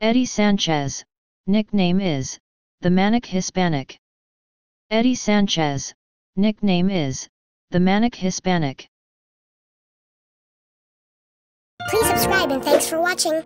Eddie Sanchez, nickname is, the Manic Hispanic. Eddie Sanchez, nickname is, the Manic Hispanic. Please subscribe and thanks for watching.